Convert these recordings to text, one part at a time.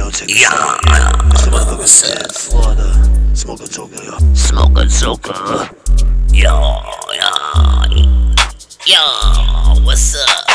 yo, check this Yeah. out. Yeah. The motherfucker sad slaughter. Smoka Joka, yo. Smoka Joka. Yo, yo, yo, what's up?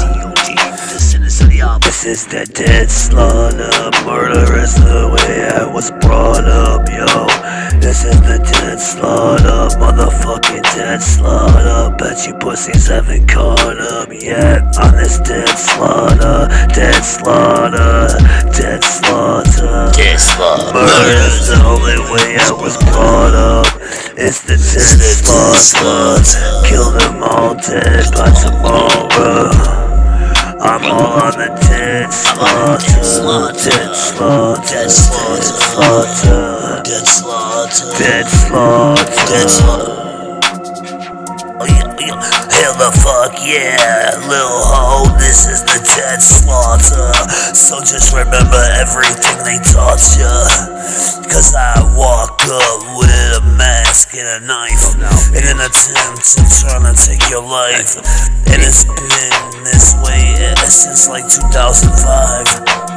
D.O.G. The sinister the This is the dead slaughter. Murder is the way I was brought up, yo. This is the dead slaughter. Motherfucking dead slaughter. Bet you pussies haven't caught up yet on this dead slaughter. Dead slaughter. Dead slaughter. Dead slaughter. Murder's the only way I was brought up. It's the dead slaughter. Kill them all dead by tomorrow. I'm all on the dead slaughter. Dead slaughter. Dead slaughter. Dead slaughter. Dead slaughter. Dead slaughter. Oh yeah, oh, yeah. Hell the fuck yeah, little hoe, this is the dead slaughter. So just remember everything they taught ya. Cause I walk up and a knife in an attempt to try to take your life. And it's been this way since like 2005.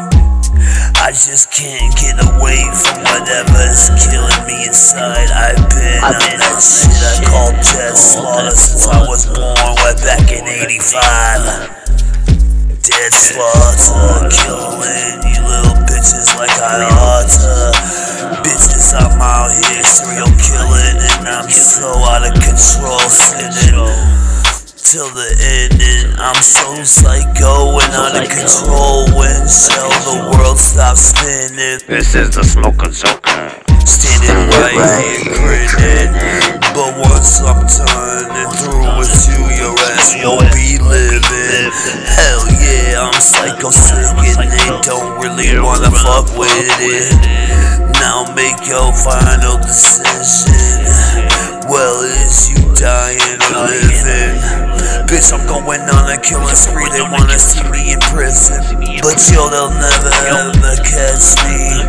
I just can't get away from whatever's killing me inside. I've been on that shit I call dead slaughter since I was born way back in 85. Dead slaughter, killing you little bitches like I oughta. Bitches, I'm out here serial killing, and I'm so out of control, sinning till the end and I'm so psycho and out of control. When shall the world stop spinning? This is the Smoka Joka. standing right here grinning but once I'm turning through with you? Your ass won't be living. Hell yeah I'm psycho sick and they don't really wanna fuck with it now make your final decision well is you dying or living Bitch, I'm going on a killing spree. They wanna see me in prison. But yo, they'll never ever catch me.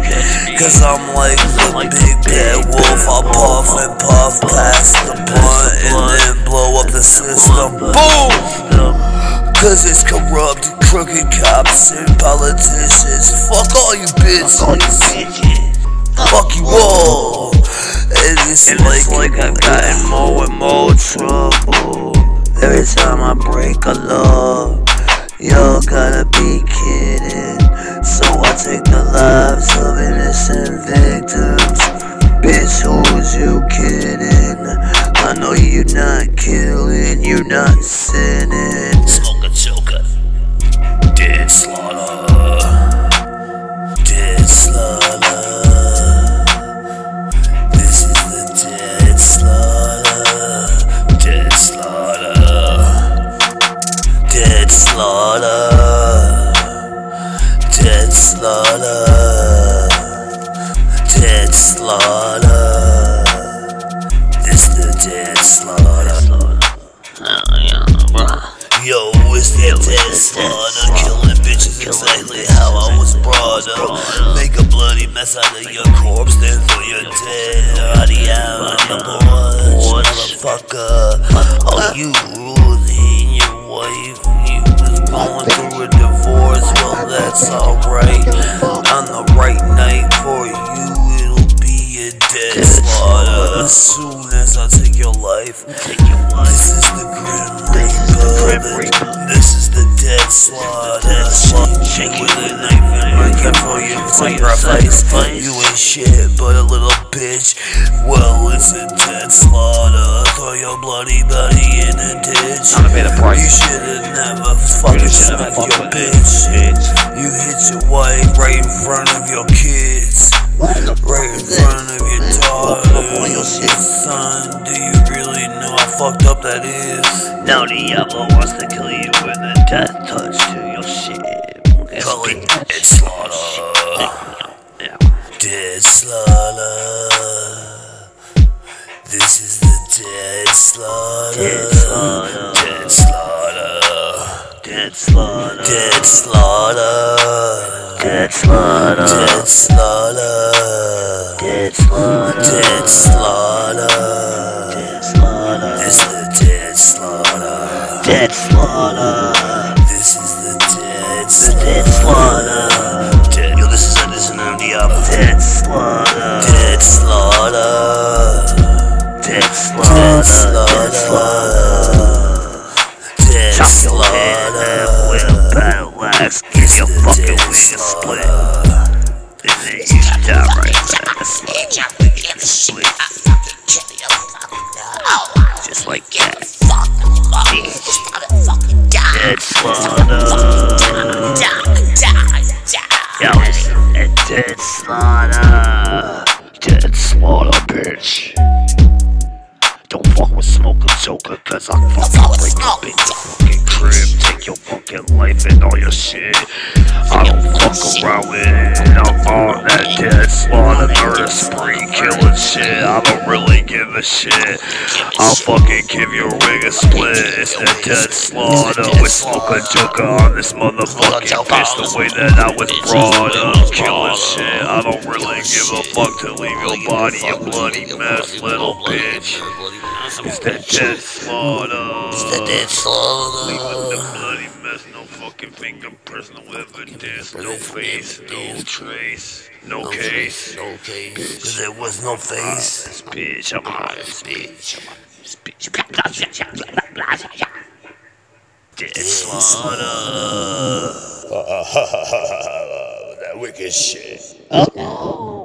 Cause I'm like the big bad wolf. I'll puff and puff past the blunt and then blow up the system. Boom! Cause it's corrupt, crooked cops and politicians. Fuck all you bitches. Fuck you all. And it's like like I've gotten more and more trouble. Every time I break a law, y'all gotta be kidding. So I take the lives of innocent victims. Bitch, who's you kidding? I know you're not killing, you're not sinning. Smoka Joka. Dead slaughter. Dead slaughter. Slaughter. Dead slaughter. This the dead slaughter. Yo, it's the dead slaughter. Killing bitches exactly how I was brought up. Make a bloody mess out of your corpse, then throw your dead body out in the bush, motherfucker. Oh, you ruling your wife. You was going through a divorce. Well, that's alright. As soon as I take your life, this is the grim reaper. This is the dead slaughter. Shake with a knife and breaking for your sacrifice. You ain't shit but a little bitch. Well, it's a dead slaughter. Throw your bloody body in a ditch. I made a price. You should've never fucking smacked your bitch. You hit your wife right in front of your kids. Right in front of your daughter, your son. Do you really know how fucked up that is? Now the Diablo wants to kill you with a death touch to your shit. Call it dead slaughter. Yeah. slaughter. This is the dead. Dead slaughter. Dead slaughter. Dead slaughter. Dead slaughter. Dead slaughter. Dead slaughter. Dead slaughter. Dead slaughter. Dead slaughter. This is the dead slaughter. Dead slaughter. This is the dead Dead slaughter. slaughter. Dead. Yo, this is of the album. Dead slaughter. Fucking wing a split. And then you die right back. Just like that. Dead slaughter. Yo, it's slaughter. Dead slaughter, bitch. Don't fuck with Smoka Joka, cause I fucking break up in your fucking crib. Take your fucking life and all your shit. I don't fuck around with it. I'm on that dead slaughter, murder spree, killing shit. I don't really give a shit. I'll fucking give your ring a split. It's the dead slaughter with Smoka Joka on this motherfucking bitch. The way that I was brought up, killing shit. I don't really give a fuck to leave your body a bloody mess, little bitch. It's that dead slaughter. It's the dead Leaving the slaughter. bloody fucking fingerprints, no evidence, no face, no trace, no case. No case. Cause there was no face. Bitch, I'm on this bitch. I'm on this bitch. Dead slaughter. that wicked shit. Oh no.